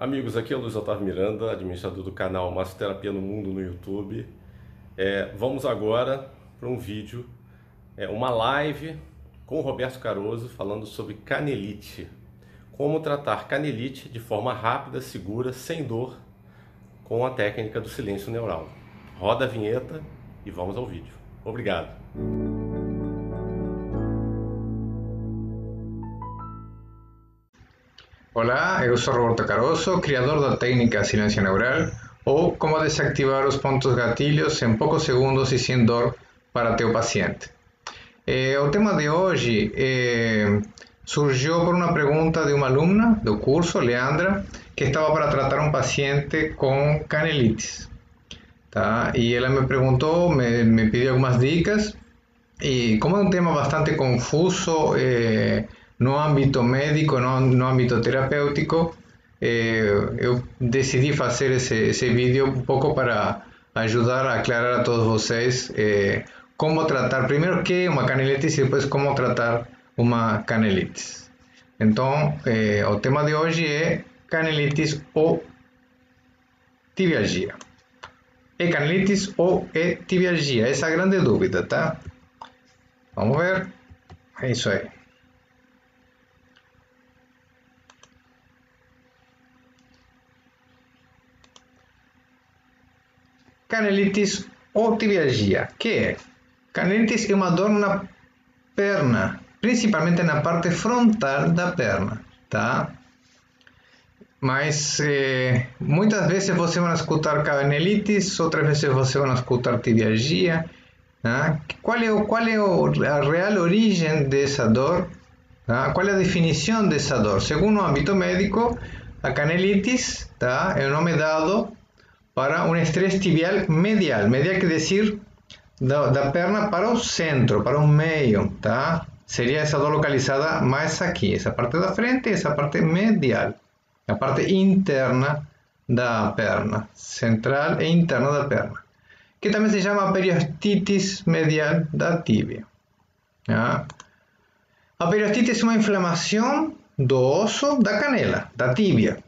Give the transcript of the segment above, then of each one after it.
Amigos, aqui é o Luiz Otávio Miranda, administrador do canal Massoterapia no Mundo no YouTube. É, vamos agora para um vídeo, é, uma live com o Roberto Caroso falando sobre canelite. Como tratar canelite de forma rápida, segura, sem dor, com a técnica do silêncio neural. Roda a vinheta e vamos ao vídeo. Obrigado. Olá, eu sou Roberto Caroso, criador da técnica Silêncio Neural ou como desactivar os pontos gatilhos em poucos segundos e sem dor para teu paciente. Eh, o tema de hoje eh, surgiu por uma pergunta de uma aluna do curso, Leandra, que estava para tratar um paciente com canelites. Tá? E ela me perguntou, me, me pediu algumas dicas, e como é um tema bastante confuso, eh, no âmbito médico, no, no âmbito terapêutico, eh, eu decidi fazer esse, esse vídeo um pouco para ajudar a aclarar a todos vocês eh, como tratar, primeiro que uma canelites e depois como tratar uma canelites. Então, eh, o tema de hoje é canelites ou tibialgia. É canelites ou é tibialgia? Essa é a grande dúvida, tá? Vamos ver. É isso aí. Canelites ou tibialgia. Que é? É uma dor na perna, principalmente na parte frontal da perna, tá? Mas eh, muitas vezes você vai escutar canelites, outras vezes você vai escutar tibialgia. Tá? Qual é, o, qual é o, a real origem dessa dor? Tá? Qual é a definição dessa dor? Segundo o âmbito médico, a canelitis tá? é o nome dado para un estrés tibial medial. Medial quiere decir da, perna para o centro, para o meio, tá? Seria essa dor localizada mais aqui, essa parte da frente e essa parte medial, a parte interna da perna, central e interna da perna, que também se chama periostitis medial da tíbia. Tá? A periostitis é uma inflamação do osso da canela, da tíbia,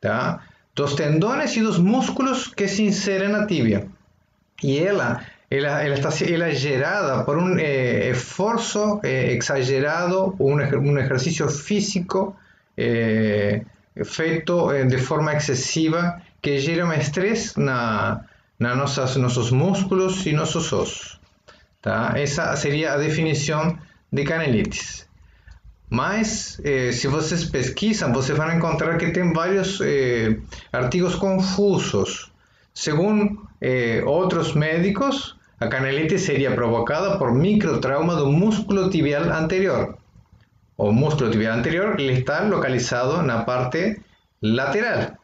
tá? Dos tendones y dos músculos que se inseran en la tibia. Y ella, ella, ella está gerada por un eh, esfuerzo eh, exagerado, un, un, ejercicio físico eh, feito eh, de forma excesiva que gera un estrés na, na nossas, nossos músculos y nossos ossos. Tá? Essa seria a definição de canelites. Mas, eh, se vocês pesquisam, vocês vão encontrar que tem vários eh, artigos confusos. Segundo eh, outros médicos, a canelite seria provocada por microtrauma do músculo tibial anterior. O músculo tibial anterior está localizado na parte lateral.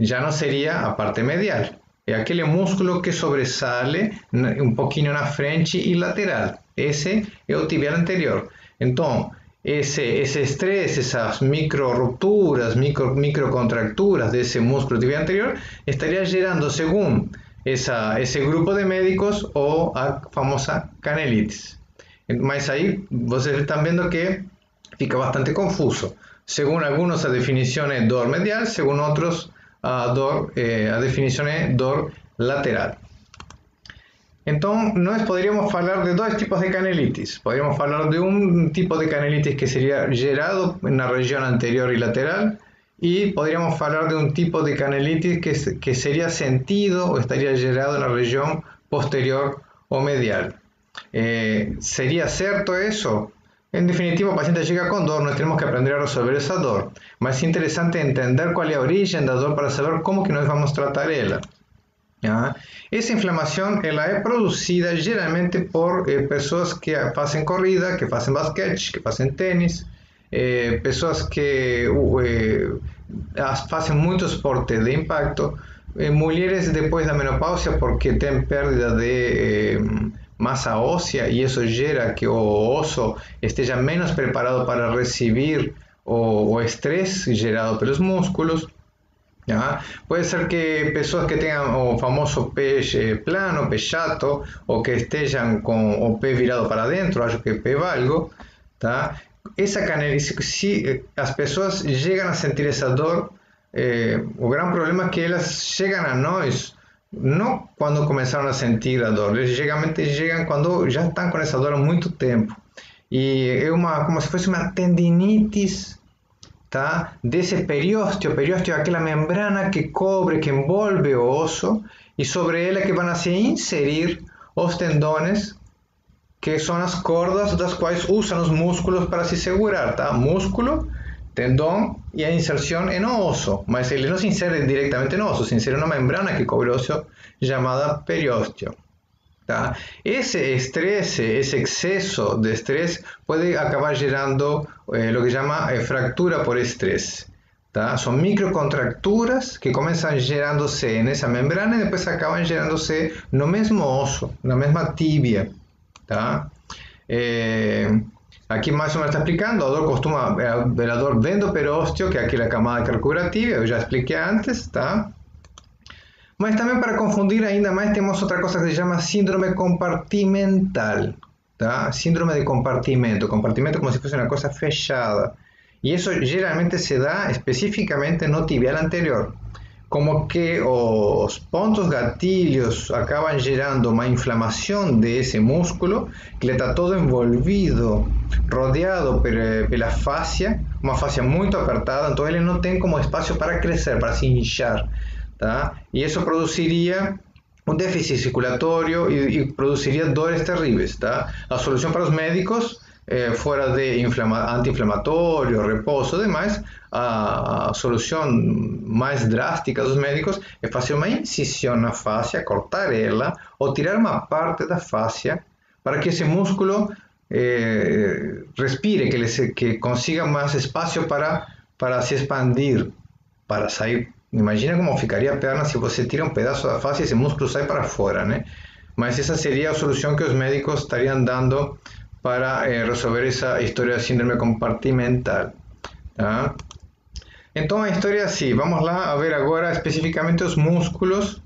Já não seria a parte medial. É aquele músculo que sobressale um pouquinho na frente e lateral. Esse é o tibial anterior. Então, ese, ese estrés, esas micro rupturas, micro, microcontracturas de ese músculo tibia anterior, estaría generando, según esa, ese grupo de médicos, o a famosa canelitis. Mas aí vocês están viendo que fica bastante confuso. Según algunos, a definición es dor medial, según otros, a, dor, eh, a definición es dor lateral. Entonces, nós podríamos hablar de dos tipos de canelitis. Podríamos hablar de un tipo de canelitis que sería gerado en la región anterior y lateral y podríamos hablar de un tipo de canelitis que, que sería sentido o estaría gerado en la región posterior o medial. Eh, ¿Sería cierto eso? En definitiva, el paciente llega con dor, nos tenemos que aprender a resolver esa dor. Más interesante entender cuál es el origen de la dor para saber cómo que nos vamos a tratar ella. Esa inflamación es producida generalmente por eh, personas que hacen corrida, que hacen basquete, que hacen tenis, eh, personas que eh, hacen mucho esporte de impacto, mujeres después de la menopausia porque tienen pérdida de masa ósea y eso genera que el oso esté ya menos preparado para recibir o, o estrés generado por los músculos. Puede ser que personas que tengan o famoso pez eh, plano, pez chato, o que estén con o pez virado para adentro, algo que pez valgo, esa canelitis, si las personas llegan a sentir esa dor eh, o gran problema es que elas llegan a nosotros no cuando comenzaron a sentir a dor, eles geralmente llegan cuando ya están con esa dor há muito tempo. E é uma, como se fosse uma tendinitis tá? desse periósteo. Periósteo é aquela membrana que cobre, que envolve o osso, e sobre ela que vão a se inserir os tendões, que são as cordas das quais usam os músculos para se segurar. Músculo tendón y a inserción en oso, mas ele no se insere directamente en oso, se insere en una membrana que cubre oso llamada periósteo. Ese estrés, ese exceso de estrés puede acabar generando eh, lo que llama eh, fractura por estrés. Son microcontracturas que comienzan generándose en esa membrana y después acaban generándose en el mismo oso, la misma tibia. Eh, Aqui mais menos está explicando, a dor costuma, a dor vendoperósteo, que é aquela camada carcurativa, eu já expliquei antes, tá? Mas também para confundir ainda mais, temos outra coisa que se chama síndrome compartimental, tá? Síndrome de compartimento, compartimento como se fosse uma coisa fechada. E isso geralmente se dá especificamente no tibial anterior. como que los puntos gatillos acaban generando una inflamación de ese músculo que está todo envolvido, rodeado por, la fascia, una fascia muy apertada, entonces él no tiene como espacio para crecer, para se hinchar, y eso produciría un déficit circulatorio y, produciría dolores terribles. La solución para los médicos eh, fuera de anti-inflamatorio, reposo demás, a, solución más drástica de los médicos es hacer una incisión na fascia, cortar ella o tirar una parte de la fascia para que ese músculo eh, respire, que, que consiga más espacio para, para se expandir, para salir. Imagina cómo ficaría a perna si você tira un pedazo de fascia y ese músculo sale para afuera, ¿no? Mas esa sería la solución que los médicos estarían dando para eh, resolver esa historia de síndrome compartimental. Entonces, la historia así. Vamos lá a ver ahora específicamente los músculos.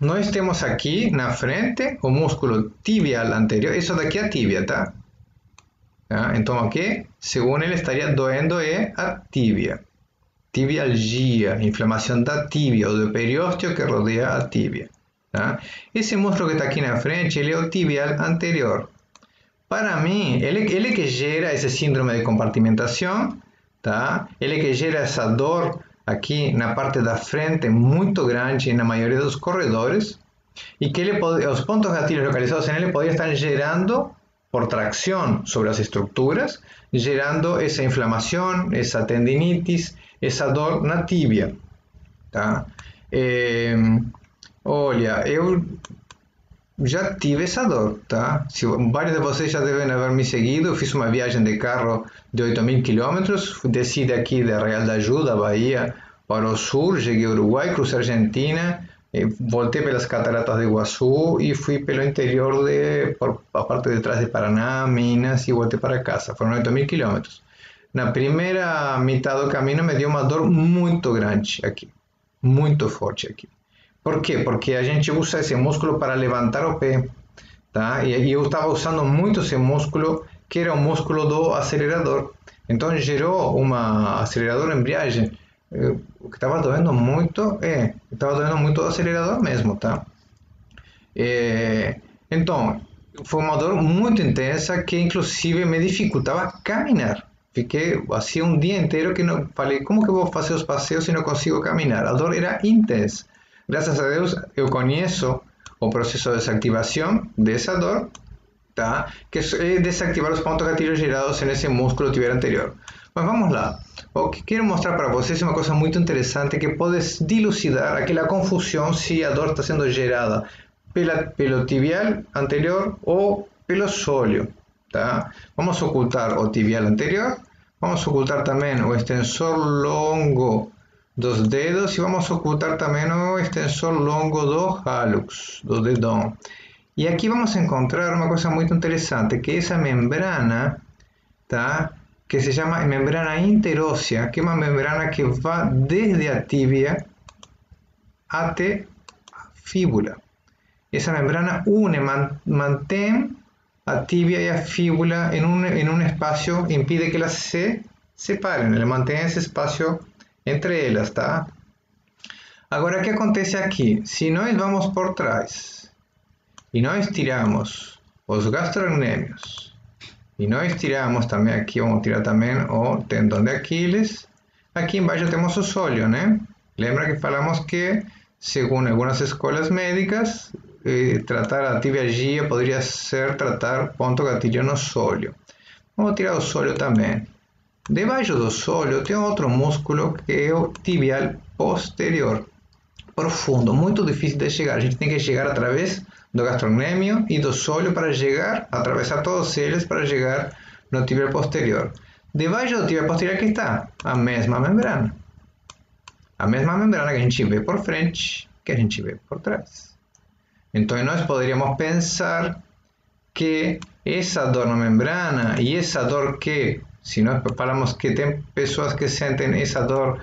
No estemos aquí en la frente o músculo tibial anterior. Eso de aquí a tibia, ¿tá? Entonces aquí, según él, estaría doendo é a tibia. Tibialgia, inflamación da tibia o del periósteo que rodea a tibia. Ese músculo que está aquí en la frente, el es tibial anterior. Para mí, él, es que genera ese síndrome de compartimentación, Él es que genera esa dor aquí en la parte de la frente muy grande mayoría de los corredores y que los puntos gatillos localizados en él podrían estar generando por tracción sobre las estructuras, generando esa inflamación, esa tendinitis, esa dor na tibia. Eh, Olha, eu já tive essa dor, tá? Se, vários de vocês já devem haver me seguido. Eu fiz uma viagem de carro de 8 mil quilômetros, desci daqui de Real da Ajuda, Bahia, para o sul, cheguei ao Uruguai, cruzei a Argentina, voltei pelas cataratas de Iguaçu e fui pelo interior de, por a parte de trás de Paraná, Minas e voltei para casa. Foram 8 mil quilômetros. Na primeira metade do caminho me deu uma dor muito grande aqui, muito forte aqui. ¿Por qué? Porque a gente usa ese músculo para levantar o pé, tá? E, eu estava usando muito esse músculo, que era o músculo do acelerador. Então gerou uma acelerador embreagem. O que estava doendo muito, é, estava doendo muito o acelerador mesmo, tá? É, então, foi uma dor muito intensa que inclusive me dificultava caminhar. Fiquei assim um dia inteiro que não falei, como que vou fazer os passeios se não consigo caminhar? A dor era intensa. Gracias a Dios, yo conozco o proceso de desactivación de esa dor, que es desactivar los puntos gatillos girados en ese músculo tibial anterior. Pues vamos lá. O que quiero mostrar para vocês é uma coisa muito interessante que pode dilucidar aquela confusão se a dor está sendo gerada pela, pelo tibial anterior ou pelo sóleo. Vamos ocultar o tibial anterior, vamos ocultar também o extensor longo dos dedos y vamos a ocultar también un extensor longo do hallux, do dedón. Y aquí vamos a encontrar una cosa muy interesante, que esa membrana, que se llama membrana interósea, que es una membrana que va desde la tibia hasta fíbula. Esa membrana une, mantiene a tibia y a fíbula en un, en un espacio, impide que las se separen, le mantiene ese espacio entre elas, tá? Agora, o que acontece aqui? Se nós vamos por trás e nós tiramos os gastrocnêmios e nós tiramos também aqui, vamos tirar também o tendão de Aquiles, aqui embaixo temos o sóleo, né? Lembra que falamos que, segundo algumas escolas médicas, eh, tratar a tibialgia poderia ser tratar ponto gatilho no sóleo. Vamos tirar o sóleo também. Debaixo do sóleo tem outro músculo que é o tibial posterior. Profundo, muito difícil de chegar. A gente tem que chegar através do gastrocnêmio e do sóleo para chegar, atravessar todos eles para chegar no tibial posterior. Debaixo do tibial posterior que está a mesma membrana. A mesma membrana que a gente vê por frente, que a gente vê por trás. Então nós poderíamos pensar que na membrana e essa dor que, se nós falamos que tem pessoas que sentem essa dor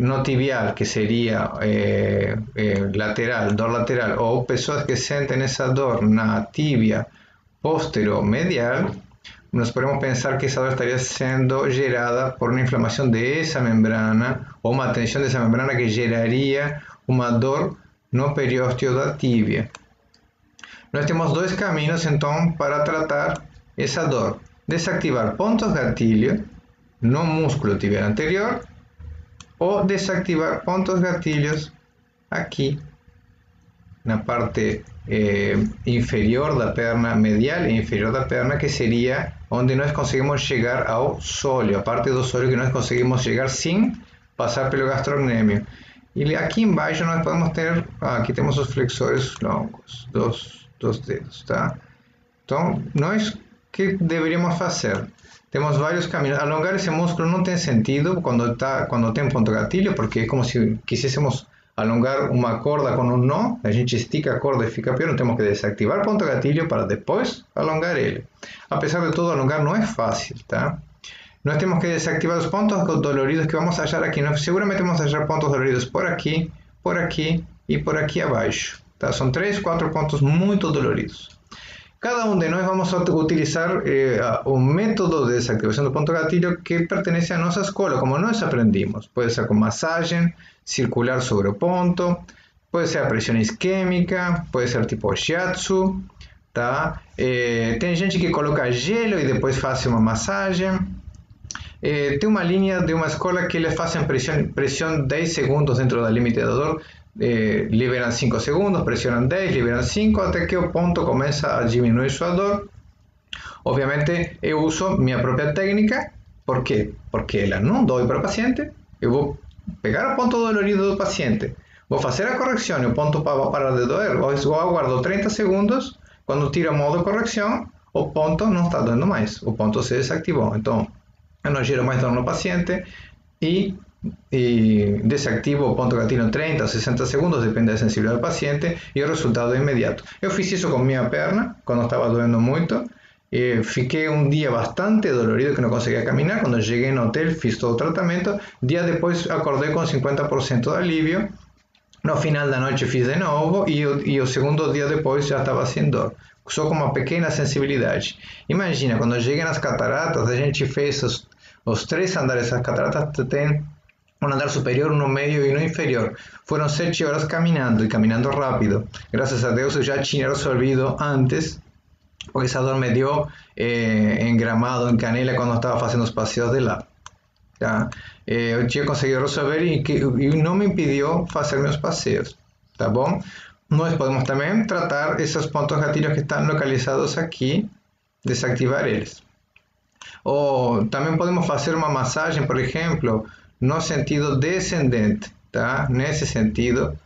no tibial, que seria eh, eh, lateral, dor lateral, ou pessoas que sentem essa dor na tibia postero-medial, nós podemos pensar que essa dor estaria sendo gerada por uma inflamação dessa membrana ou uma tensão dessa membrana que geraria uma dor no periósteo da tibia. Nós temos dois caminhos para tratar essa dor: desativar pontos gatilho no músculo tibial anterior ou desactivar pontos gatilhos aqui na parte eh, inferior da perna medial e inferior da perna, que seria onde nós conseguimos chegar ao sóleo, a parte do sóleo que nós conseguimos chegar sem passar pelo gastrocnêmio. E aqui embaixo nós podemos ter, aqui temos os flexores longos, dos, dos dedos, tá? Então, nós que deveríamos fazer? Temos vários caminhos. Alongar esse músculo não tem sentido quando, tá, quando tem ponto gatilho, porque é como se quiséssemos alongar uma corda com um nó, a gente estica a corda e fica pior, temos que desativar ponto gatilho para depois alongar ele. Apesar de tudo, alongar não é fácil, tá? Nós temos que desactivar os pontos doloridos que vamos achar aqui. Nós seguramente vamos achar pontos doloridos por aqui, por aqui e por aqui abaixo. Tá? São três, quatro pontos muito doloridos. Cada um de nós vamos utilizar eh, o método de desactivação do ponto gatilho que pertence à nossa escola, como nós aprendimos. Pode ser com massagem circular sobre o ponto, pode ser a pressão isquêmica, pode ser tipo shiatsu? Eh, tem gente que coloca gelo e depois faz uma massagem. Eh, tem uma linha de uma escola que eles fazem pressão, pressão 10 segundos dentro da limite da dor eh, liberan 5 segundos, presionan 10, liberan 5 até que o ponto começa a diminuir sua dor. Obviamente eu uso minha própria técnica, por quê? Porque ela não dói para o paciente, eu vou pegar o ponto dolorido do paciente, vou fazer a correção e o ponto vai parar de doer, eu aguardo 30 segundos, quando tiro o modo correção, o ponto não está doendo mais, o ponto se desativou, então gero mais dor no paciente e y desactivo o ponto gatilho 30 60 segundos, depende da sensibilidade do paciente, e o resultado é imediato. Eu fiz isso com minha perna, quando estava doendo muito, e fiquei um dia bastante dolorido que não conseguia caminhar. Quando cheguei no hotel, fiz todo o tratamento. Dia depois, acordei com 50% de alívio. No final da noite, fiz de novo e, e o segundo dia depois já estava sem dor. Só com uma pequena sensibilidade. Imagina, quando cheguei nas cataratas, a gente fez os, os três andares das cataratas, tem un andar superior, uno medio y uno inferior. Fueron sete horas caminando y caminando rápido. Gracias a Dios yo ya tinha resolvido antes, porque esa dor me dio eh, en gramado, en canela, cuando estaba haciendo los paseos de lá. Tá? Eh, tinha conseguido resolver e não me impediu fazer meus passeios. Tá bom? Nós podemos também tratar esses pontos gatilhos que estão localizados aqui, desactivar eles. Ou também podemos fazer uma massagem, por exemplo, no sentido descendente, tá? Nesse sentido,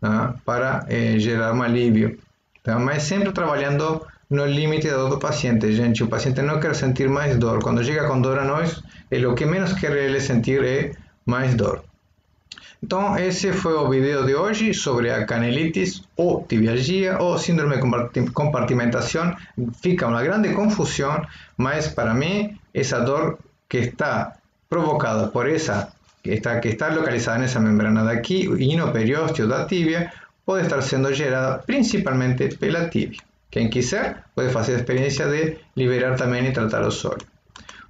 tá? para eh, gerar um alívio, tá? Mas sempre trabalhando no dor do paciente, gente. O paciente não quer sentir mais dor. Quando chega com dor a nós, o que menos quer ele sentir é mais dor. Então, esse foi o vídeo de hoje sobre a canelitis ou tibialgia ou síndrome de compartimentação. Fica uma grande confusão, mas para mim, essa dor que está provocada por essa que está, que está localizada en esa membrana de aquí, inoperiósteo da tibia, puede estar siendo gerada principalmente pela tibia. Quien quiser puede hacer la experiencia de liberar también y tratar o solo.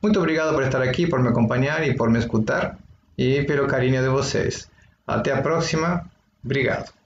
Muito obrigado por estar aquí, por me acompañar y por me escuchar. E pelo carinho de vocês. Até a próxima. Obrigado.